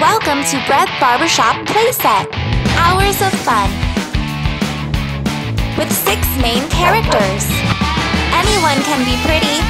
Welcome to Bread Barbershop Playset. Hours of fun. With six main characters. Anyone can be pretty,